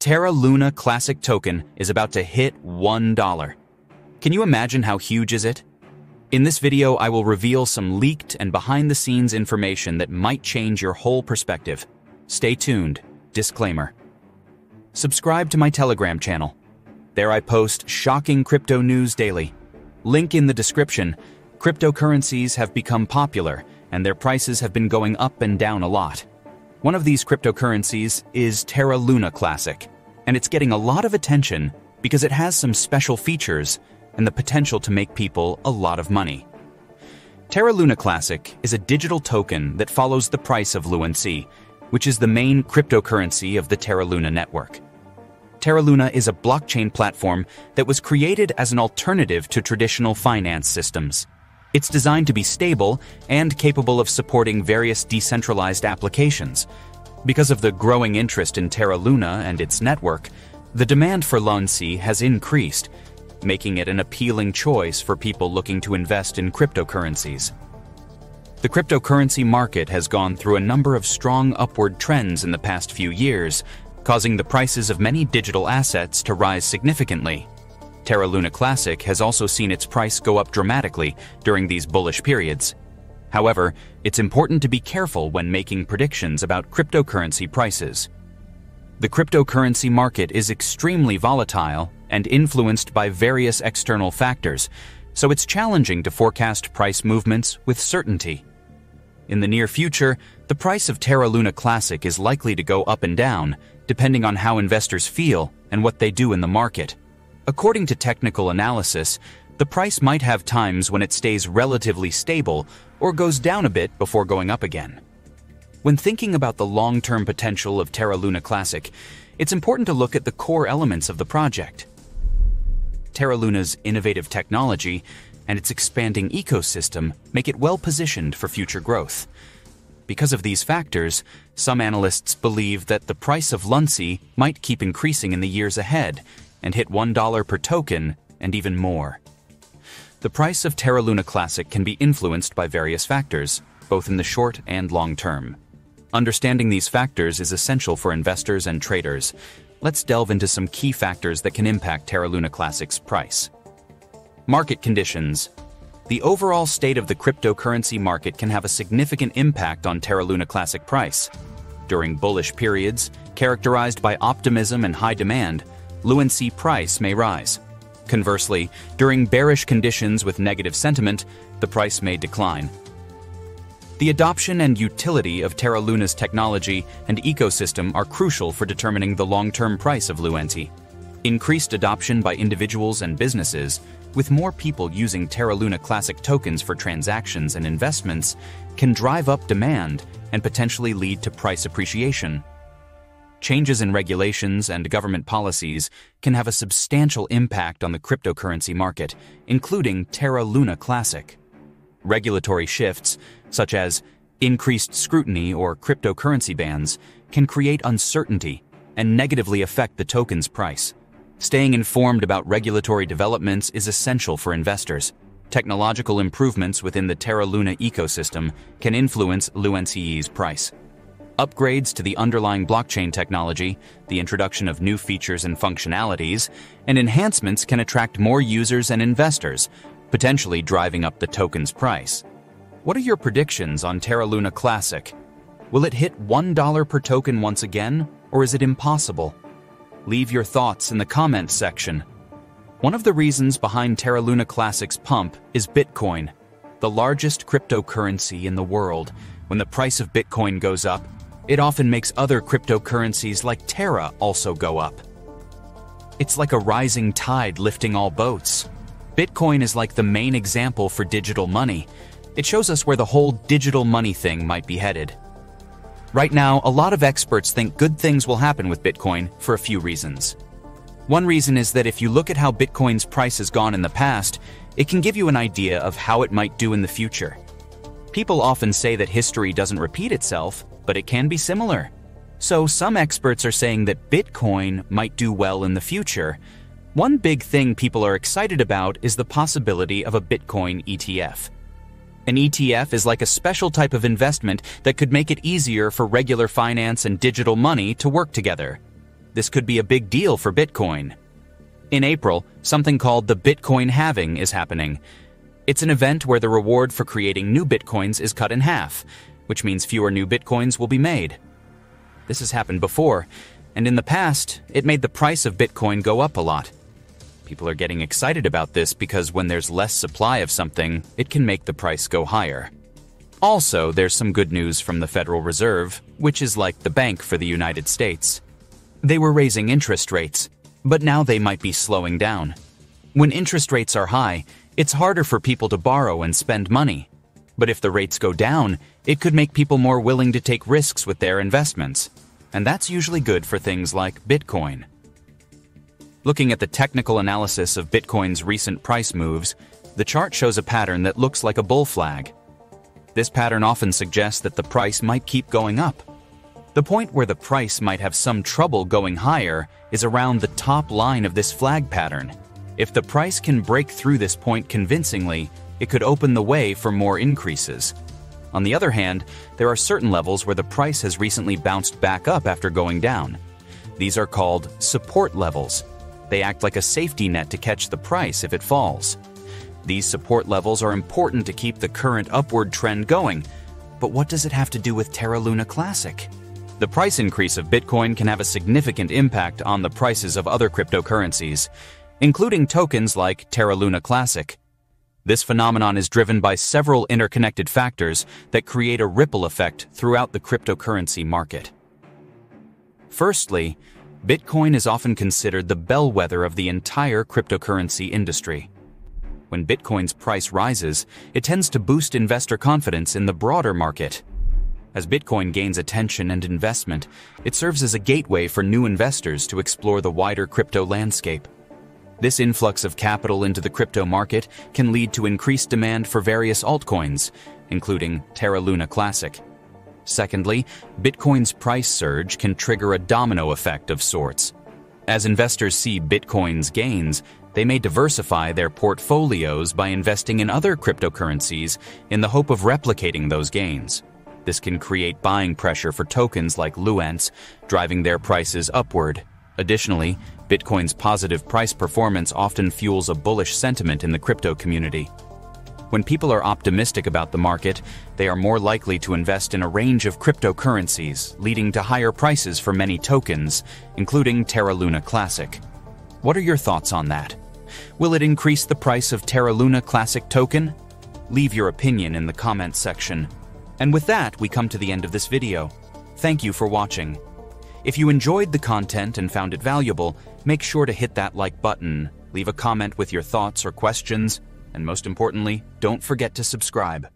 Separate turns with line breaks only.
Terra Luna Classic token is about to hit $1. Can you imagine how huge is it? In this video, I will reveal some leaked and behind-the-scenes information that might change your whole perspective. Stay tuned. Disclaimer. Subscribe to my Telegram channel. There I post shocking crypto news daily. Link in the description. Cryptocurrencies have become popular, and their prices have been going up and down a lot. One of these cryptocurrencies is Terra Luna Classic, and it's getting a lot of attention because it has some special features and the potential to make people a lot of money. Terra Luna Classic is a digital token that follows the price of LUNC, which is the main cryptocurrency of the Terra Luna network. Terra Luna is a blockchain platform that was created as an alternative to traditional finance systems. It's designed to be stable and capable of supporting various decentralized applications. Because of the growing interest in Terra Luna and its network, the demand for LUNC has increased, making it an appealing choice for people looking to invest in cryptocurrencies. The cryptocurrency market has gone through a number of strong upward trends in the past few years, causing the prices of many digital assets to rise significantly. Terra Luna Classic has also seen its price go up dramatically during these bullish periods. However, it's important to be careful when making predictions about cryptocurrency prices. The cryptocurrency market is extremely volatile and influenced by various external factors, so it's challenging to forecast price movements with certainty. In the near future, the price of Terra Luna Classic is likely to go up and down, depending on how investors feel and what they do in the market. According to technical analysis, the price might have times when it stays relatively stable or goes down a bit before going up again. When thinking about the long-term potential of Terra Luna Classic, it's important to look at the core elements of the project. Terra Luna's innovative technology and its expanding ecosystem make it well positioned for future growth. Because of these factors, some analysts believe that the price of LUNC might keep increasing in the years ahead and hit $1 per token and even more. The price of Terra Luna Classic can be influenced by various factors, both in the short and long term. Understanding these factors is essential for investors and traders. Let's delve into some key factors that can impact Terra Luna Classic's price. Market conditions. The overall state of the cryptocurrency market can have a significant impact on Terra Luna Classic price. During bullish periods, characterized by optimism and high demand, LUNC price may rise. Conversely, during bearish conditions with negative sentiment, the price may decline. The adoption and utility of Terra Luna's technology and ecosystem are crucial for determining the long-term price of LUNC. Increased adoption by individuals and businesses, with more people using Terra Luna Classic tokens for transactions and investments, can drive up demand and potentially lead to price appreciation. Changes in regulations and government policies can have a substantial impact on the cryptocurrency market, including Terra Luna Classic. Regulatory shifts, such as increased scrutiny or cryptocurrency bans, can create uncertainty and negatively affect the token's price. Staying informed about regulatory developments is essential for investors. Technological improvements within the Terra Luna ecosystem can influence LUNC's price. Upgrades to the underlying blockchain technology, the introduction of new features and functionalities, and enhancements can attract more users and investors, potentially driving up the token's price. What are your predictions on Terra Luna Classic? Will it hit $1 per token once again, or is it impossible? Leave your thoughts in the comments section. One of the reasons behind Terra Luna Classic's pump is Bitcoin, the largest cryptocurrency in the world. When the price of Bitcoin goes up, it often makes other cryptocurrencies like Terra also go up. It's like a rising tide lifting all boats. Bitcoin is like the main example for digital money. It shows us where the whole digital money thing might be headed. Right now, a lot of experts think good things will happen with Bitcoin for a few reasons. One reason is that if you look at how Bitcoin's price has gone in the past, it can give you an idea of how it might do in the future. People often say that history doesn't repeat itself, but it can be similar. So some experts are saying that Bitcoin might do well in the future. One big thing people are excited about is the possibility of a Bitcoin ETF. An ETF is like a special type of investment that could make it easier for regular finance and digital money to work together. this could be a big deal for Bitcoin. In April, something called the Bitcoin halving is happening. It's an event where the reward for creating new Bitcoins is cut in half, which means fewer new Bitcoins will be made. This has happened before, and in the past, it made the price of Bitcoin go up a lot. People are getting excited about this because when there's less supply of something, it can make the price go higher. Also, there's some good news from the Federal Reserve, which is like the bank for the United States. They were raising interest rates, but now they might be slowing down. When interest rates are high, it's harder for people to borrow and spend money. But if the rates go down, it could make people more willing to take risks with their investments. And that's usually good for things like Bitcoin. Looking at the technical analysis of Bitcoin's recent price moves, the chart shows a pattern that looks like a bull flag. This pattern often suggests that the price might keep going up. The point where the price might have some trouble going higher is around the top line of this flag pattern. If the price can break through this point convincingly, it could open the way for more increases. On the other hand, there are certain levels where the price has recently bounced back up after going down. These are called support levels. They act like a safety net to catch the price if it falls. These support levels are important to keep the current upward trend going. But what does it have to do with Terra Luna Classic? The price increase of Bitcoin can have a significant impact on the prices of other cryptocurrencies, including tokens like Terra Luna Classic. This phenomenon is driven by several interconnected factors that create a ripple effect throughout the cryptocurrency market. Firstly, Bitcoin is often considered the bellwether of the entire cryptocurrency industry. When Bitcoin's price rises, it tends to boost investor confidence in the broader market. As Bitcoin gains attention and investment, it serves as a gateway for new investors to explore the wider crypto landscape. This influx of capital into the crypto market can lead to increased demand for various altcoins, including Terra Luna Classic. Secondly, Bitcoin's price surge can trigger a domino effect of sorts. As investors see Bitcoin's gains, they may diversify their portfolios by investing in other cryptocurrencies in the hope of replicating those gains. This can create buying pressure for tokens like LUNC, driving their prices upward. Additionally, Bitcoin's positive price performance often fuels a bullish sentiment in the crypto community. When people are optimistic about the market, they are more likely to invest in a range of cryptocurrencies, leading to higher prices for many tokens, including Terra Luna Classic. What are your thoughts on that? Will it increase the price of Terra Luna Classic token? Leave your opinion in the comments section. And with that, we come to the end of this video. Thank you for watching. If you enjoyed the content and found it valuable, make sure to hit that like button, leave a comment with your thoughts or questions, and most importantly, don't forget to subscribe.